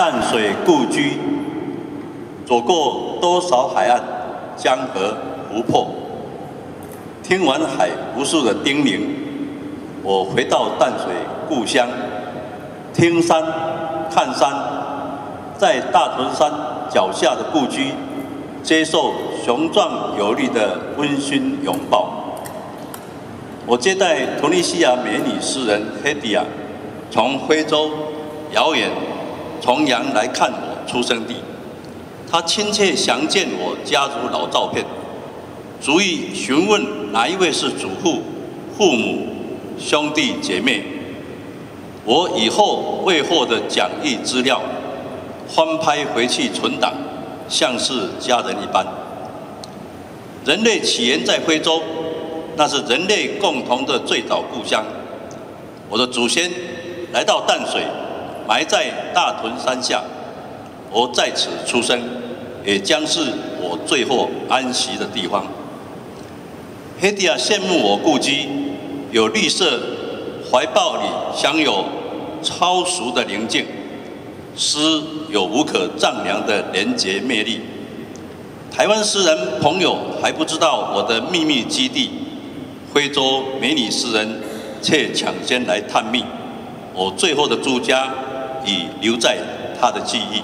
淡水故居，走过多少海岸、江河、湖泊，听完海无数的叮咛，我回到淡水故乡，听山看山，在大屯山脚下的故居，接受雄壮有力的温馨拥抱。我接待突尼西亚美女诗人黑迪亚，从非洲遥远重阳来看我出生地，他亲切详见我家族老照片，逐一询问哪一位是祖父、父母、兄弟姐妹。我以后未获的讲义资料，翻拍回去存档，像是家人一般。人类起源在非洲。那是人类共同的最早故乡。我的祖先来到淡水，埋在大屯山下，我在此出生，也将是我最后安息的地方。黑迪亚羡慕我故居有绿色，怀抱里享有超俗的宁静，诗有无可丈量的廉洁魅力。台湾诗人朋友还不知道我的秘密基地。非洲美女诗人却抢先来探秘，我最后的住家已留在他的记忆。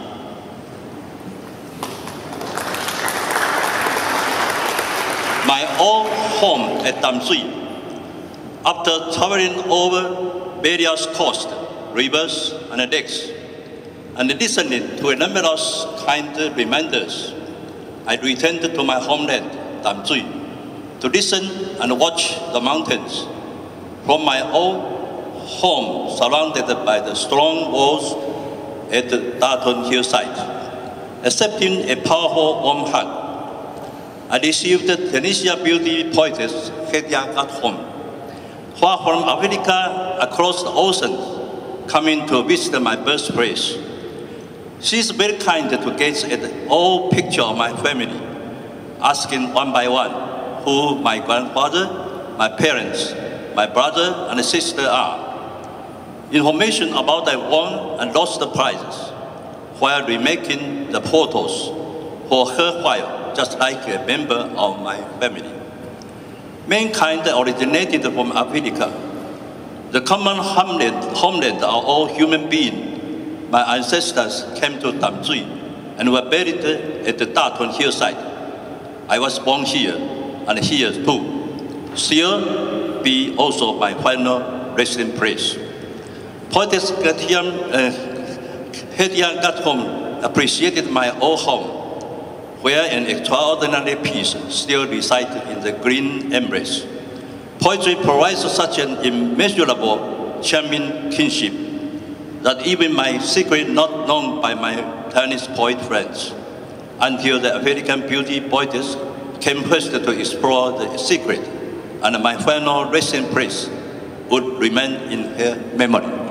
My old home at Damsui, after traveling over various coasts, rivers, and lakes, and listening to a numerous kind reminders, I returned to my homeland, Damsui to listen and watch the mountains from my old home surrounded by the strong walls at the Datun hillside. Accepting a powerful warm hug, I received Tunisia beauty poetess Hedia at home, far from Africa across the ocean, coming to visit my birthplace. She is very kind to gaze at all pictures of my family, asking one by one, who my grandfather, my parents, my brother and sister are. Information about their won and lost the prizes while remaking the photos for her while, just like a member of my family. Mankind originated from Africa. The common homeland, homeland are all human beings. My ancestors came to Tamsui and were buried at the Datun hillside. I was born here and here too. Still be also my final resting place. Poetess Gatian, uh, Hedian Gathom appreciated my old home, where an extraordinary peace still resides in the green embrace. Poetry provides such an immeasurable charming kinship that even my secret not known by my Chinese poet friends, until the American beauty poetess came first to explore the secret, and my final resting place would remain in her memory.